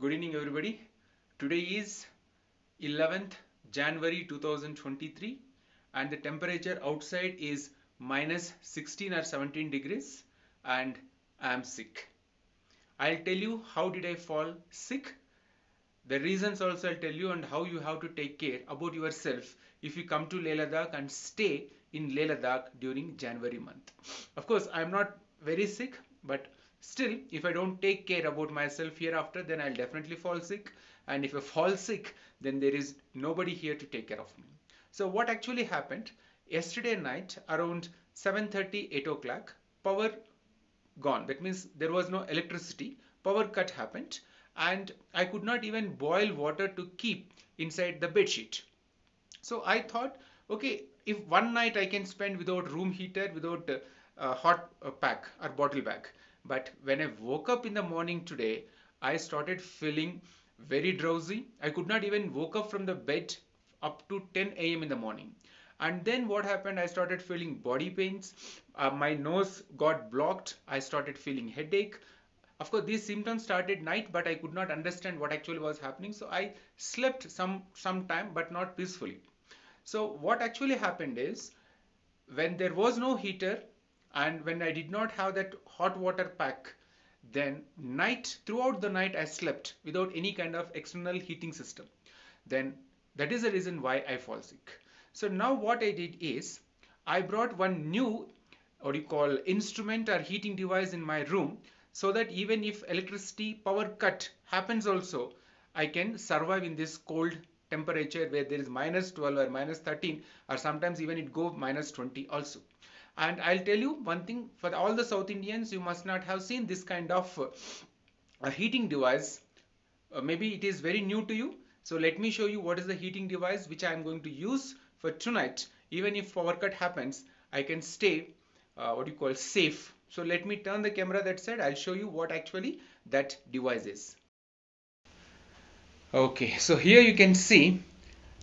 Good evening, everybody. Today is 11th January 2023, and the temperature outside is minus 16 or 17 degrees, and I am sick. I'll tell you how did I fall sick, the reasons also I'll tell you, and how you have to take care about yourself if you come to Leh Ladakh and stay in Leh Ladakh during January month. Of course, I'm not very sick, but still, if I don't take care about myself hereafter, then I'll definitely fall sick. And if I fall sick, then there is nobody here to take care of me. So what actually happened? Yesterday night, around 7:30, 8 o'clock, power gone. That means there was no electricity. Power cut happened, and I could not even boil water to keep inside the bed sheet. So I thought, okay, if one night I can spend without room heater, without uh, hot uh, pack or bottle bag. But when I woke up in the morning today, I started feeling very drowsy. I could not even woke up from the bed up to 10 a.m. in the morning. And then what happened? I started feeling body pains. Uh, my nose got blocked. I started feeling headache. Of course, these symptoms started night, but I could not understand what actually was happening. So I slept some some time, but not peacefully. So what actually happened is when there was no heater and when I did not have that hot water pack, then night throughout the night I slept without any kind of external heating system. Then that is the reason why I fall sick. So now what I did is I brought one new what you call instrument or heating device in my room so that even if electricity power cut happens also I can survive in this cold temperature where there is minus 12 or minus 13 or sometimes even it go minus 20 also and I'll tell you one thing for all the South Indians you must not have seen this kind of uh, a heating device. Uh, maybe it is very new to you. So let me show you what is the heating device which I am going to use for tonight. Even if power cut happens I can stay uh, what you call safe. So let me turn the camera that side. I'll show you what actually that device is. Okay so here you can see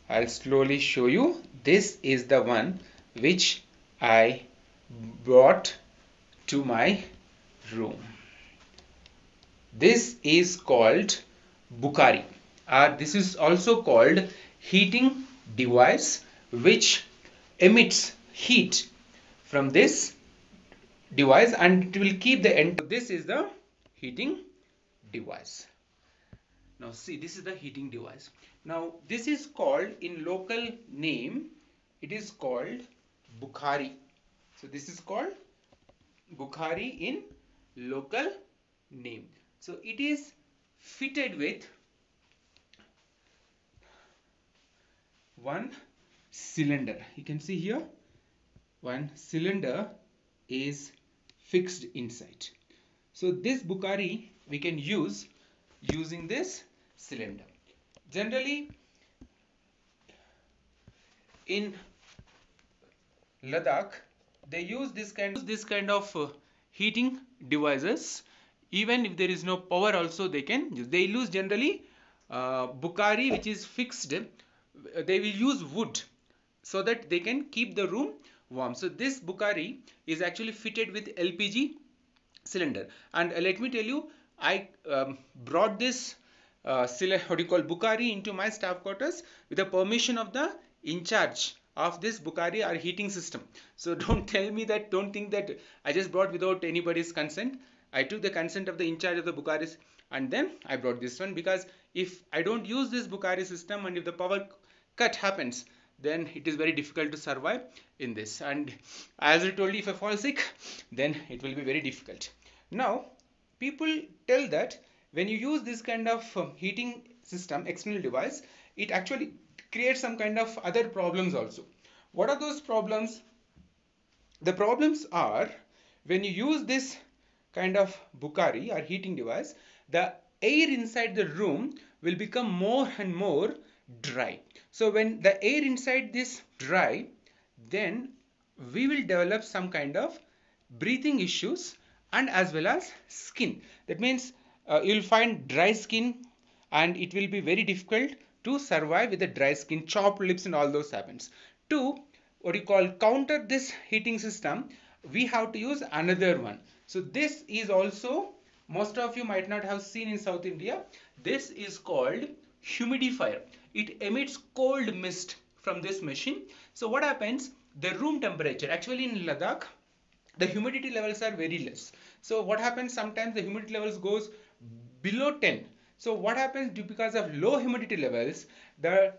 I'll slowly show you. This is the one which I brought to my room. This is called Bukhari or uh, this is also called heating device which emits heat from this device and it will keep the end. This is the heating device. Now see this is the heating device. Now this is called in local name it is called bukhari so this is called bukhari in local name. So it is fitted with one cylinder. You can see here one cylinder is fixed inside. So this bukhari we can use using this cylinder. Generally, in Ladakh, they use this kind of, this kind of uh, heating devices. Even if there is no power, also they can use. They use generally uh, Bukhari, which is fixed. They will use wood so that they can keep the room warm. So this Bukhari is actually fitted with LPG cylinder. And uh, let me tell you, I um, brought this uh, what you call Bukhari into my staff quarters with the permission of the in charge of this Bukhari or heating system. So don't tell me that, don't think that I just brought without anybody's consent. I took the consent of the in charge of the Bukhari and then I brought this one because if I don't use this Bukhari system and if the power cut happens, then it is very difficult to survive in this. And as I told you, if I fall sick, then it will be very difficult. Now, people tell that when you use this kind of um, heating system external device it actually creates some kind of other problems also. What are those problems? The problems are when you use this kind of bukhari or heating device the air inside the room will become more and more dry. So when the air inside this dry then we will develop some kind of breathing issues and as well as skin. That means uh, you will find dry skin and it will be very difficult to survive with the dry skin, chopped lips and all those happens. To what you call counter this heating system, we have to use another one. So this is also most of you might not have seen in South India. This is called humidifier. It emits cold mist from this machine. So what happens? The room temperature, actually in Ladakh, the humidity levels are very less. So what happens sometimes the humidity levels goes below 10. So what happens because of low humidity levels, the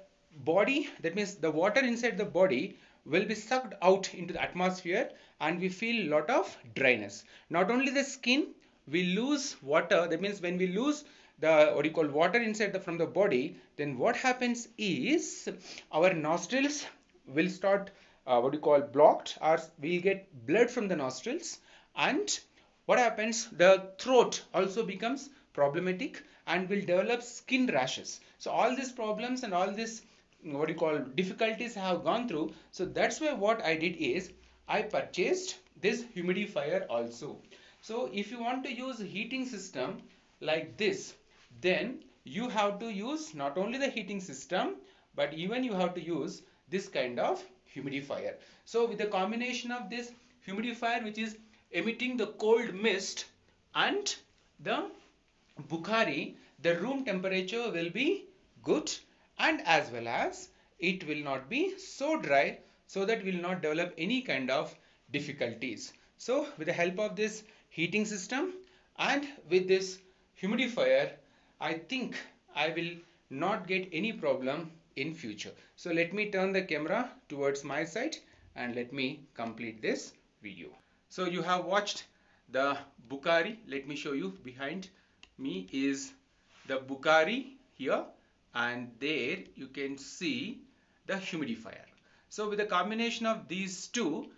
body, that means the water inside the body will be sucked out into the atmosphere and we feel lot of dryness. Not only the skin, we lose water, that means when we lose the what you call water inside the from the body, then what happens is our nostrils will start uh, what you call blocked or we'll get blood from the nostrils and what happens the throat also becomes problematic and will develop skin rashes. So all these problems and all these what you call difficulties have gone through. So that's why what I did is I purchased this humidifier also. So if you want to use heating system like this then you have to use not only the heating system but even you have to use this kind of humidifier. So with the combination of this humidifier which is emitting the cold mist and the Bukhari, the room temperature will be good and as well as it will not be so dry so that will not develop any kind of difficulties. So with the help of this heating system and with this humidifier, I think I will not get any problem in future. So let me turn the camera towards my side and let me complete this video. So you have watched the Bukhari. Let me show you behind me is the Bukhari here and there you can see the humidifier. So with the combination of these two,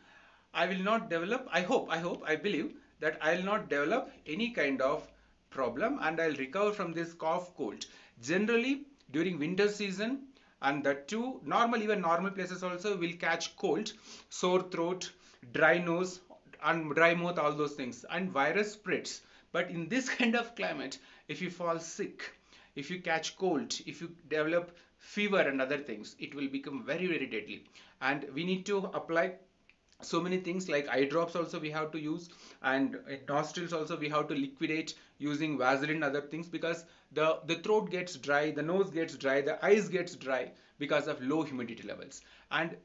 I will not develop, I hope, I hope, I believe that I will not develop any kind of problem and I'll recover from this cough cold. Generally during winter season and the two normal even normal places also will catch cold sore throat dry nose and dry mouth all those things and virus spreads but in this kind of climate if you fall sick if you catch cold if you develop fever and other things it will become very very deadly. And we need to apply so many things like eye drops also we have to use and uh, nostrils also we have to liquidate using vaseline other things because the the throat gets dry the nose gets dry the eyes gets dry because of low humidity levels. And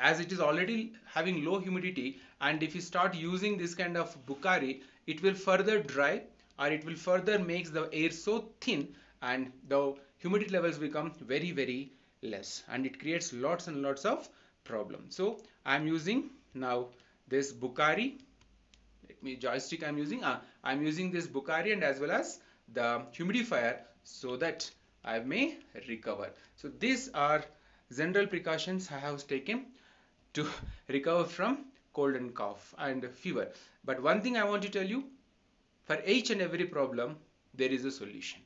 as it is already having low humidity and if you start using this kind of bukhari it will further dry or it will further makes the air so thin and the humidity levels become very very less and it creates lots and lots of problems so i'm using now this Bukhari. Let me joystick I'm using uh, I'm using this Bukhari and as well as the humidifier so that I may recover. So these are general precautions I have taken to recover from cold and cough and fever but one thing I want to tell you for each and every problem there is a solution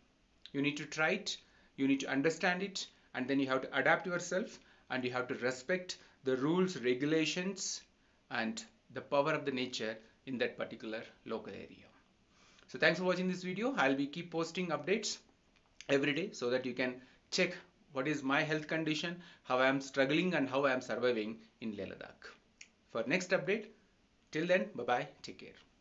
you need to try it you need to understand it and then you have to adapt yourself and you have to respect the rules regulations and the power of the nature in that particular local area. So thanks for watching this video. I'll be keep posting updates every day so that you can check what is my health condition, how I am struggling and how I am surviving in Leh Ladakh. For next update, till then, bye-bye, take care.